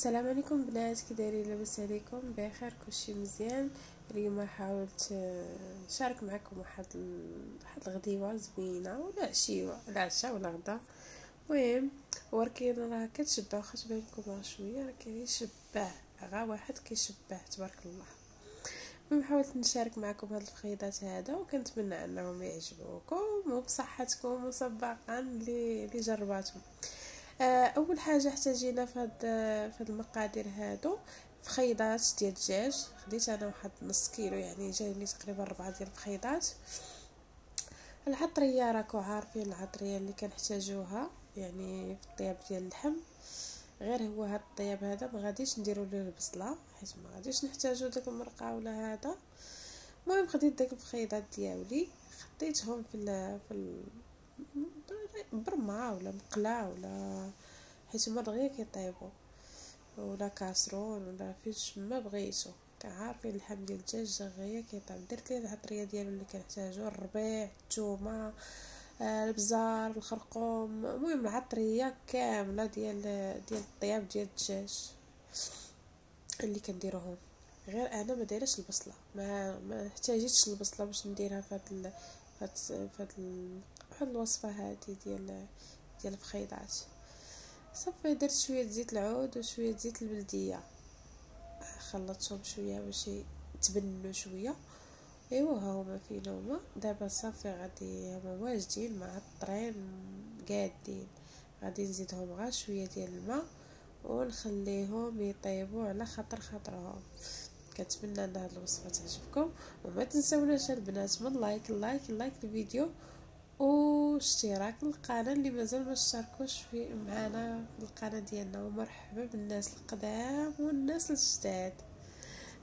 السلام عليكم بنات كي دايرين لاباس عليكم. بخير كلشي مزيان. اليوم حاولت نشارك معكم واحد واحد الغديوة زوينة ولا عشيه ولا عشاء ولا غدا. المهم وركين راه كتشبع واخا تبان لكم راه شوية راه كيشبع غا واحد كيشبع تبارك الله. المهم حاولت نشارك معكم هاد الفخيدات هذا وكنتمنى أنهم يعجبوكم وبصحتكم مسبقا اللي جرباتهم. أول حاجة احتاجينا في هاد في هاد المقادير هادو فخيضات ديال الدجاج. خديت أنا واحد نص كيلو يعني جايني تقريبا ربعة ديال الفخيضات العطرية راكو عارفين العطرية اللي كنحتاجوها يعني في الطياب ديال اللحم. غير هو هاد الطياب هذا ما غاديش نديرو له البصلة حيت ما غاديش نحتاجو داك المرقه ولا هذا. المهم خديت داك الفخيضات ديالي خديتهم في ال في برمة ولا مقلة ولا حيت هما دغيا كيطيبو ولا كاسرون ولا فيش ما بغيتو. كعارفين اللحم ديال الدجاج دغيا كيطيب. درت ليه العطريه ديالو اللي كنحتاجو الربيع الثومه آه، البزار الخرقوم. المهم العطرية كاملة ديال ديال الطياب ديال الدجاج اللي كنديروهم. غير أنا ما دايرش البصلة. ما ما احتاجيتش البصلة باش نديرها فهاد فهاد بحال الوصفة هادي ديال ديال الفخيضات صافي درت شوية زيت العود وشوية زيت البلدية. خلطتهم شوية باش يتبنوا شوية. أيوا ها هما فين هما؟ دابا صافي غادي هما واجدين معطرين قادين. غادي نزيدهم غير شوية ديال الماء ونخليهم يطيبوا على خاطر خاطرهم. كنتمنى أن هذه الوصفة تعجبكم. وما تنساوناش البنات من like like like الفيديو. واشتراك القناة اللي مازال ما اشتركوش في معنا في القناة ديالنا ومرحبا بالناس القدام والناس الجداد.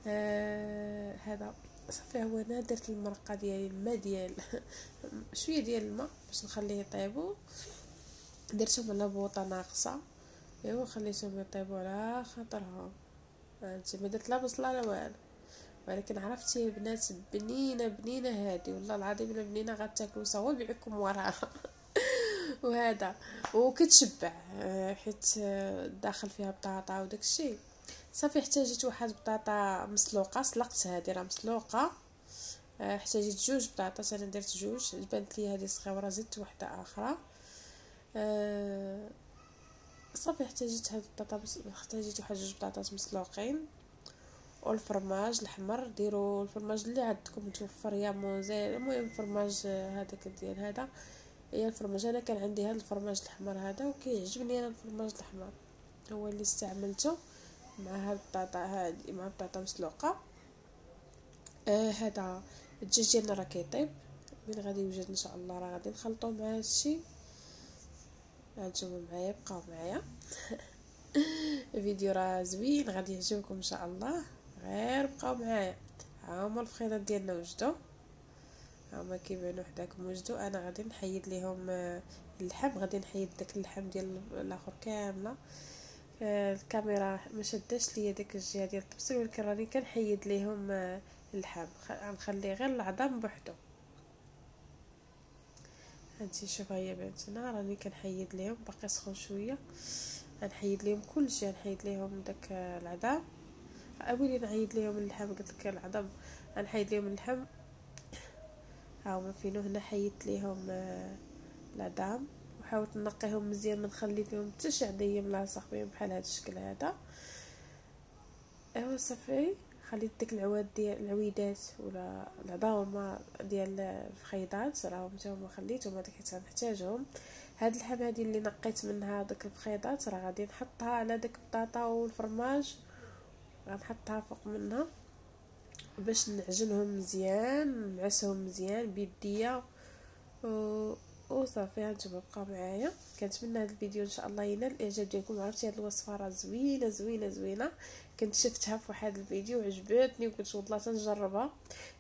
آه هذا صافي هو أنا درت المرقة ديالي الماء ديال شوية ديال الماء باش نخليه يطيبوا درتهم على بوطة ناقصة. أيوا خليتهم يطيبوا على خاطرهم. هانتي ما درت لا بصلة لا والو. ولكن عرفتي البنات بنينة بنينة هادي والله العظيم بنينة غتاكلوا صوابعكم وراها. وهذا وكتشبع آه، حيت آه، داخل فيها بطاطا وداك الشيء صافي احتاجيت واحد بطاطا مسلوقة سلقت هذه راه مسلوقة. آه، احتاجيت جوج بطاطا أنا درت جوج بانت لي هذه صغيرة زدت وحدة آخرى. صافي احتاجيت هاد البطاطا احتاجيت واحد جوج بطاطات مسلوقين. والفرماج الأحمر ديروا الفرماج اللي عندكم متوفر يا موزيل المهم الفرماج هذاك ديال هذا؟ هي الفرماج أنا كان عندي هذا الفرماج الأحمر هذا وكيعجبني أنا الفرماج الأحمر. هو اللي استعملته مع هاد البطاطا هادي مع البطاطا مسلوقة. آه الدجاج ديالنا راه كيطيب من غادي يوجد إن شاء الله راه غادي نخلطو مع هادشي هانتوما معايا بقاو معايا. الفيديو راه زوين غادي يعجبكم إن شاء الله. غير بقاو معايا. هما الفخيضات ديالنا وجدوا هما كيبانوا حداكم وجدوا أنا غادي نحيد ليهم آه، اللحم. غادي نحيد داك اللحم ديال الآخر كاملة. آه، الكاميرا ما شداش ليا داك الجهة ديال الطبسيل ولكن راني كنحيد ليهم آه، اللحم. غنخلي غير العظام بوحدو. هانتي شوف هيا بنتنا راني كنحيد ليهم. باقي سخون شوية. غنحيد ليهم كلشي. غنحيد ليهم داك العظام. اولي نعيد ليهم اللحم قلت لك العظم غنحيد ليهم اللحم ها هما فينو هنا حيدت ليهم آه، العظام وحاولت نقيهم مزيان ما نخلي فيهم حتى شي عضيه ملاصق بهم بحال هذا الشكل هذا. أيوا صافي خليت ديك العواد ديال العويدات ولا العظام ديال الفخيضات. راهم نتوما خليتهم هذيك حيت غنحتاجهم هاد اللحم هادي اللي نقيت منها داك الفخيضات راه غادي نحطها على داك البطاطا والفرماج. غنحطها فوق منها باش نعجنهم مزيان نعسهم مزيان بيديا و... وصافي هانتوما بقاو معايا. كنتمنى هذا الفيديو إن شاء الله ينال الإعجاب ديالكم. عرفتي هذه الوصفة راه زوينة زوينة زوينة. كنت شفتها في واحد الفيديو عجبتني وقلت والله تنجربها.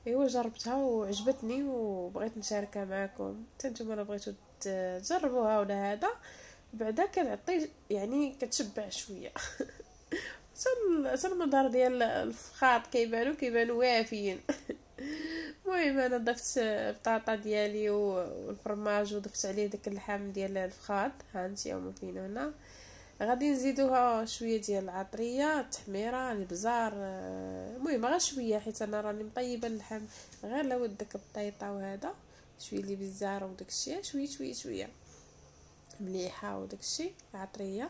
إيوا جربتها وعجبتني وبغيت نشاركها معكم. حتى نتوما لو بغيتو تجربوها ولا هذا بعدا كنعطي يعني كتشبع شوية. حتى المظهر ديال الفخاط كيبانو كيبانو وافيين. المهم أنا ضفت البطاطا ديالي والفرماج وضفت عليه داك اللحم ديال الفخاط ها انت هما فين هنا غادي نزيدوها شوية ديال العطرية التحميرة البزار. المهم غير شوية حيت أنا راني مطيبة اللحم غير لو داك البطيطة وهذا شوية اللي بزار وداك الشيء شوية شوية شوية. مليحة وداك الشيء عطرية.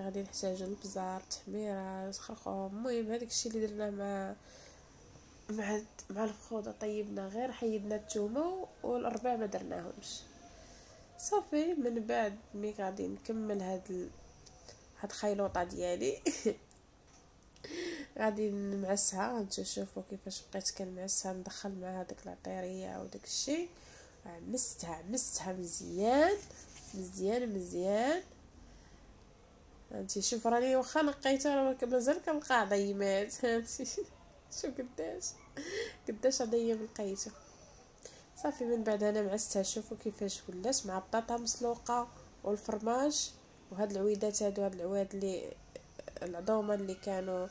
غادي نحتاجو البزار التحميره الخرقوم المهم هذاك الشيء اللي درناه مع مع مع الفخوضه طيبنا غير حيدنا الثومه والاربع ما درناهمش. صافي من بعد مي غادي نكمل هاد ال... هاد الخيلوطة ديالي. غادي نمعسها نشوفوا كيفاش بقيت كنمعسها ندخل مع هذيك العطيريه وداك الشيء عمستها عمستها مزيان مزيان مزيان. هانتي شوف راني واخا نقيتها راه مازال كنلقى عضيمات هانتي شوف قداش. قداش عضيم لقيته صافي من بعد أنا معستها شوفوا كيفاش ولات مع البطاطا مسلوقة والفرماج. وهاد العويدات هادو هاد العواد اللي العظومة اللي كانوا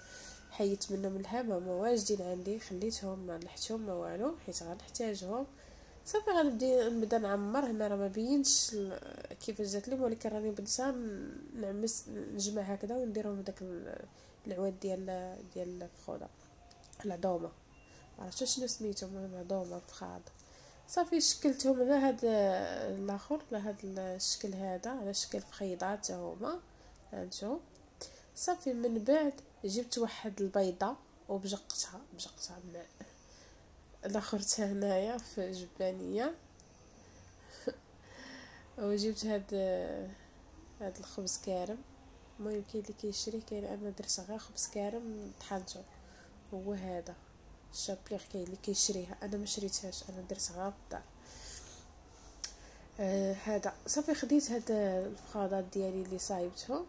حيت منهم اللحم هما واجدين عندي خليتهم ما لحتهم ما والو حيت غنحتاجهم. صافي غنبدا نبدا نعمر هنا راه ما بينش كيفاش جات لي ولكن راني بديتها نعمس نجمع هكذا ونديرهم داك العواد ديال ديال الفخودة. العظومه عرفتش شنو سميتو؟ المهم عظومه فخاد صافي شكلتهم على هاد الآخر على هاد الشكل هذا على شكل فخيضات هما. هانتو. صافي من بعد جبت واحد البيضة وبجقتها بجقتها من الآخر هنايا في جبانية. وجبت هاد هاد الخبز كارم المهم كاين اللي كيشري كاين أنا درت غير خبز كارم طحنته. هو هذا. ال chapelure كاين اللي كيشريها. أنا ما شريتهاش. أنا درتها غير الدار. آه هذا. صافي خديت هاد الفخاضات ديالي اللي صايبتهم.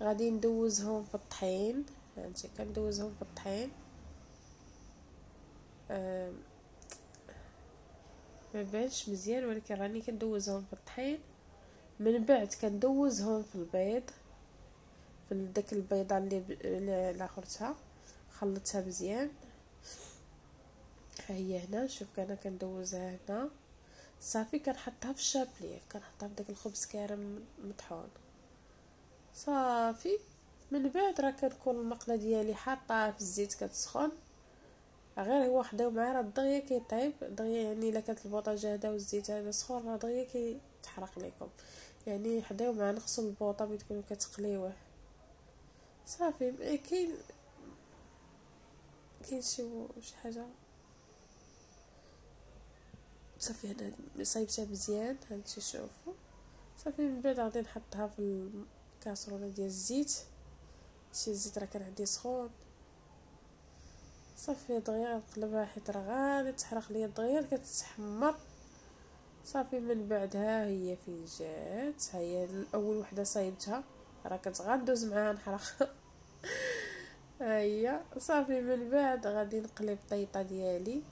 غادي ندوزهم في الطحين. هانتي كندوزهم في الطحين. ما بانش مزيان ولكن راني كندوزهم في الطحين. من بعد كندوزهم في البيض في داك البيضة اللي اللي خرتها خلطتها مزيان. ها هي هنا شوف أنا كندوزها هنا. صافي كنحطها في الشابليه كنحطها في داك الخبز كارم مطحون. صافي. من بعد راه كتكون المقلة ديالي حاطاها في الزيت كتسخن. غير هو خداو معاه راه دغيا كيطيب دغيا يعني إلا كانت البوطه هذا والزيت هذا سخون راه دغيا كيتحرق لكم يعني حداو معاه نغسل البوطة ملي تكونوا كتقليوه. صافي كاين كاين شي شي حاجة؟ صافي هنا صايبتها مزيان هانتي شوفوا صافي من بعد غادي نحطها في الكاسرونه ديال الزيت. شي الزيت راه كان عندي سخون. صافي دغيا نقلبها حيت راه غادي تحرق ليا دغيا كتحمر صافي من بعد ها هي فين جات ها هي الأول وحدة صايبتها. راه كنت غندوز معاها نحرق. ها هي صافي من بعد غادي نقلب الطيطه ديالي.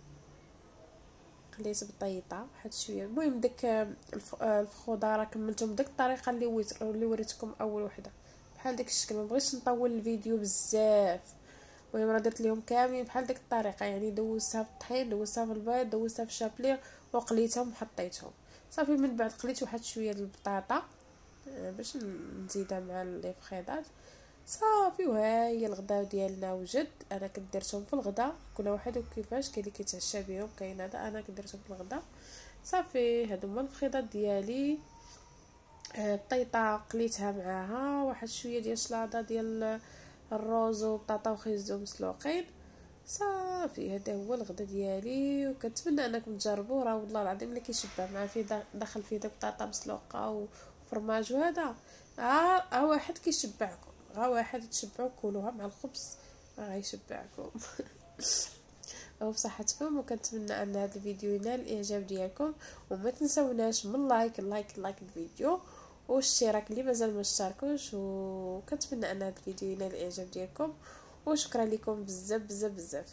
قليت بطيطه واحد شوية. المهم داك الفخوضه راه كملتهم بديك الطريقة اللي وريتكم أول وحدة. بحال داك الشكل ما بغيتش نطول الفيديو بزاف. المهم راه درت لهم كاملين بحال ديك الطريقة يعني دوزتها في الطحين دوزتها في البيض دوزتها في الشابليغ وقليتهم وحطيتهم. صافي من بعد قليت واحد شوية البطاطا آه، باش نزيدها مع لي فخيضات. صافي وهاهي الغدا ديالنا وجد أنا كنت درتهم في الغدا. كل واحد وكيفاش كاين اللي كيتعشى بهم كاين هذا أنا كنت درتهم في الغدا. صافي هادو هما الفخيضات ديالي. الطيطه آه، قليتها معاها واحد شوية ديال الشلاضة ديال الروز وبطاطا وخيزو مسلوقين صافي هذا هو الغدا ديالي وكنتمنى أنكم تجربوه. راه والله العظيم اللي كيشبع مع فيه داخل فيه داك بطاطا مسلوقة وفرماج وهذا. ها واحد كيشبعكم. غا واحد تشبعوا كلوها مع الخبز غيشبعكم بصحتكم وكنتمنى أن هذا الفيديو ينال الإعجاب ديالكم. وما تنسوناش من like like like الفيديو. والاشتراك اللي مازال ما اشتركوش وكنتمنى أن هذا الفيديو ينال الإعجاب ديالكم وشكرا لكم بزاف بزاف بزاف.